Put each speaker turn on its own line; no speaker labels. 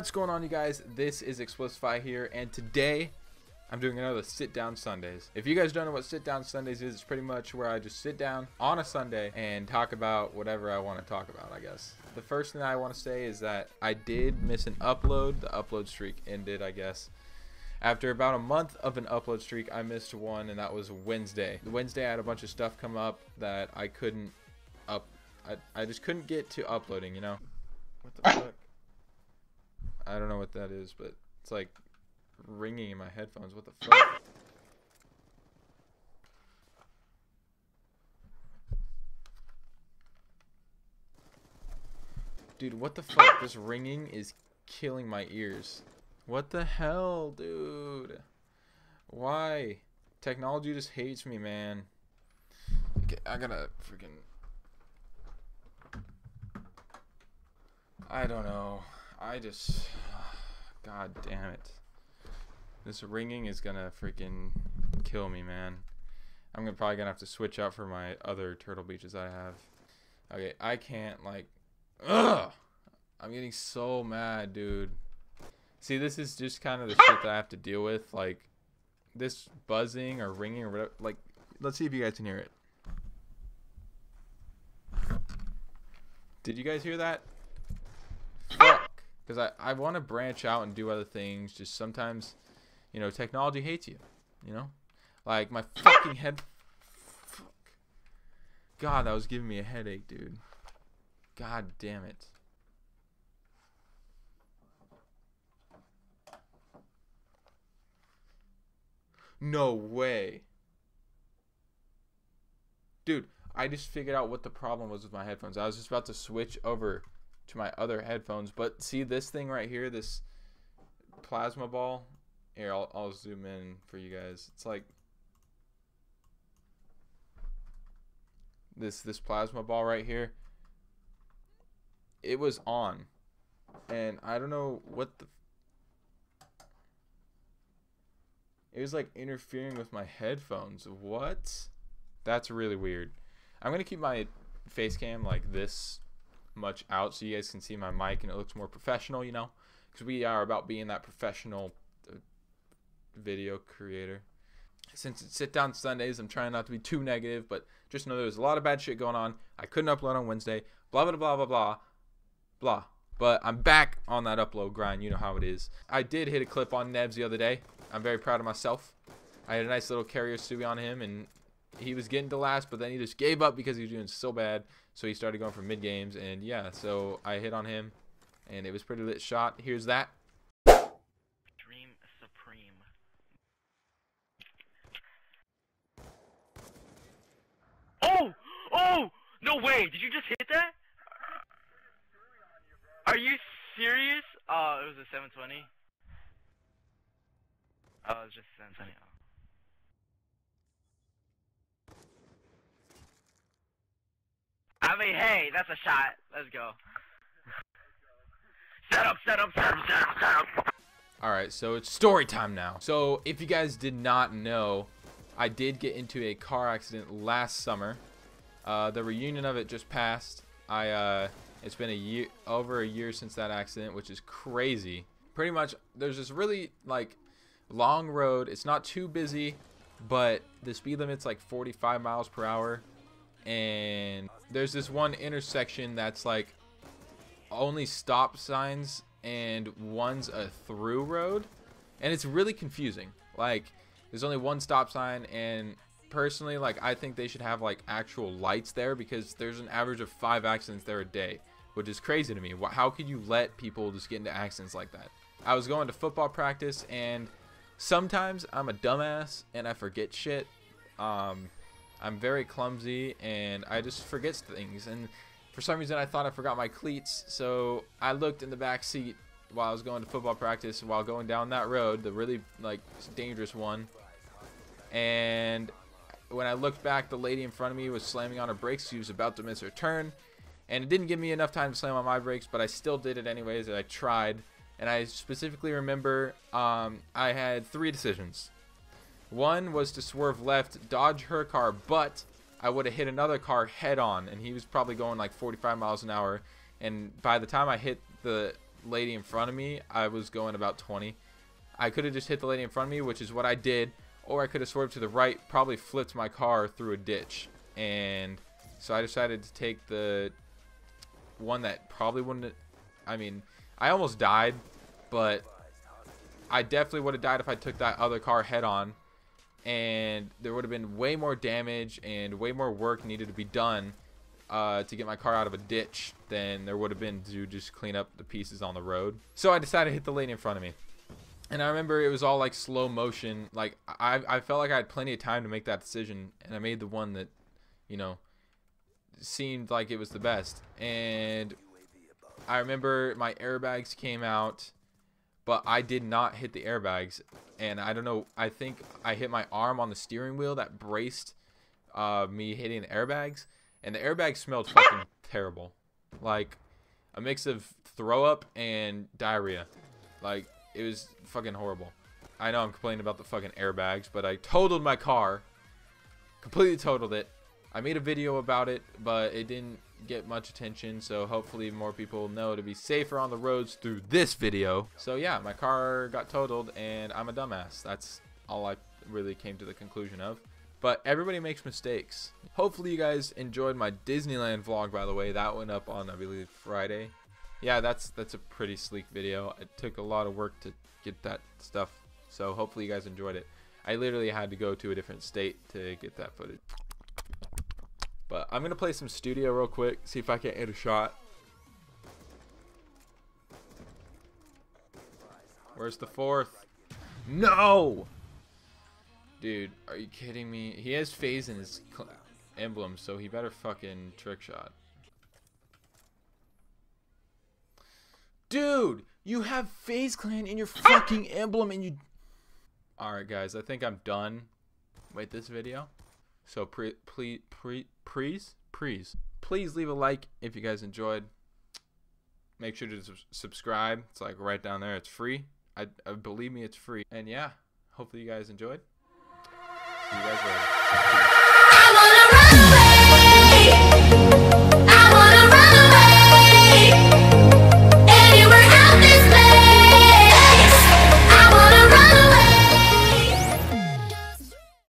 What's going on, you guys? This is Xplicify here, and today I'm doing another sit down Sundays. If you guys don't know what sit down Sundays is, it's pretty much where I just sit down on a Sunday and talk about whatever I want to talk about, I guess. The first thing I want to say is that I did miss an upload. The upload streak ended, I guess. After about a month of an upload streak, I missed one, and that was Wednesday. Wednesday, I had a bunch of stuff come up that I couldn't up. I, I just couldn't get to uploading, you know? What the fuck? I don't know what that is, but it's like ringing in my headphones. What the fuck? Dude, what the fuck? This ringing is killing my ears. What the hell, dude? Why? Technology just hates me, man. Okay, I gotta freaking. I don't know. I just. God damn it. This ringing is gonna freaking kill me, man. I'm gonna probably gonna have to switch out for my other Turtle Beaches I have. Okay, I can't like. Ugh! I'm getting so mad, dude. See, this is just kind of the shit that I have to deal with. Like, this buzzing or ringing or whatever. Like, let's see if you guys can hear it. Did you guys hear that? Because I, I want to branch out and do other things. Just sometimes, you know, technology hates you. You know? Like, my fucking head. Fuck. God, that was giving me a headache, dude. God damn it. No way. Dude, I just figured out what the problem was with my headphones. I was just about to switch over to my other headphones, but see this thing right here, this plasma ball? Here, I'll, I'll zoom in for you guys. It's like this this plasma ball right here. It was on. And I don't know what the It was like interfering with my headphones. What? That's really weird. I'm gonna keep my face cam like this much out so you guys can see my mic and it looks more professional, you know, because we are about being that professional uh, video creator. Since it's sit down Sundays, I'm trying not to be too negative, but just know there's a lot of bad shit going on. I couldn't upload on Wednesday. Blah blah blah blah blah blah. But I'm back on that upload grind. You know how it is. I did hit a clip on Nebs the other day. I'm very proud of myself. I had a nice little carrier stewie on him, and he was getting to last, but then he just gave up because he was doing so bad. So he started going for mid games, and yeah, so I hit on him, and it was pretty lit shot. Here's that.
Dream Supreme. Oh! Oh! No way! Did you just hit that? Are you serious? Oh, it was a 720. Oh, it was just 720. Oh. I mean, hey, that's a shot. Let's go. Set up, set up, set up, set up, set up.
All right, so it's story time now. So if you guys did not know, I did get into a car accident last summer. Uh, the reunion of it just passed. I uh, it's been a year, over a year since that accident, which is crazy. Pretty much, there's this really like long road. It's not too busy, but the speed limit's like 45 miles per hour. And there's this one intersection that's like only stop signs and one's a through road. And it's really confusing. Like, there's only one stop sign and personally like i think they should have like actual lights there because there's an average of five accidents there a day which is crazy to me how could you let people just get into accidents like that i was going to football practice and sometimes i'm a dumbass and i forget shit um, i'm very clumsy and i just forget things and for some reason i thought i forgot my cleats so i looked in the back seat while i was going to football practice while going down that road the really like dangerous one and when I looked back, the lady in front of me was slamming on her brakes. She was about to miss her turn. And it didn't give me enough time to slam on my brakes, but I still did it anyways. and I tried. And I specifically remember um, I had three decisions. One was to swerve left, dodge her car, but I would have hit another car head on. And he was probably going like 45 miles an hour. And by the time I hit the lady in front of me, I was going about 20. I could have just hit the lady in front of me, which is what I did, or I could have swerved to the right, probably flipped my car through a ditch. And so I decided to take the one that probably wouldn't. I mean, I almost died, but I definitely would have died if I took that other car head on. And there would have been way more damage and way more work needed to be done uh, to get my car out of a ditch than there would have been to just clean up the pieces on the road. So I decided to hit the lady in front of me. And I remember it was all like slow motion. Like I, I felt like I had plenty of time to make that decision, and I made the one that, you know, seemed like it was the best. And I remember my airbags came out, but I did not hit the airbags. And I don't know, I think I hit my arm on the steering wheel that braced uh, me hitting the airbags. And the airbags smelled fucking terrible. Like a mix of throw up and diarrhea. Like it was fucking horrible. I know I'm complaining about the fucking airbags, but I totaled my car. Completely totaled it. I made a video about it, but it didn't get much attention, so hopefully more people know to be safer on the roads through this video. So yeah, my car got totaled, and I'm a dumbass. That's all I really came to the conclusion of. But everybody makes mistakes. Hopefully you guys enjoyed my Disneyland vlog, by the way. That went up on, I believe, Friday. Yeah, that's that's a pretty sleek video. It took a lot of work to get that stuff, so hopefully you guys enjoyed it. I literally had to go to a different state to get that footage. But I'm going to play some studio real quick, see if I can hit a shot. Where's the fourth? No! Dude, are you kidding me? He has FaZe in his emblem, so he better fucking trick shot. Dude, you have FaZe Clan in your ah! fucking emblem and you... Alright guys, I think I'm done with this video. So please, pre, please, please, please leave a like if you guys enjoyed. Make sure to subscribe. It's like right down there. It's free. I, I believe me, it's free. And yeah, hopefully you guys enjoyed. See you guys later.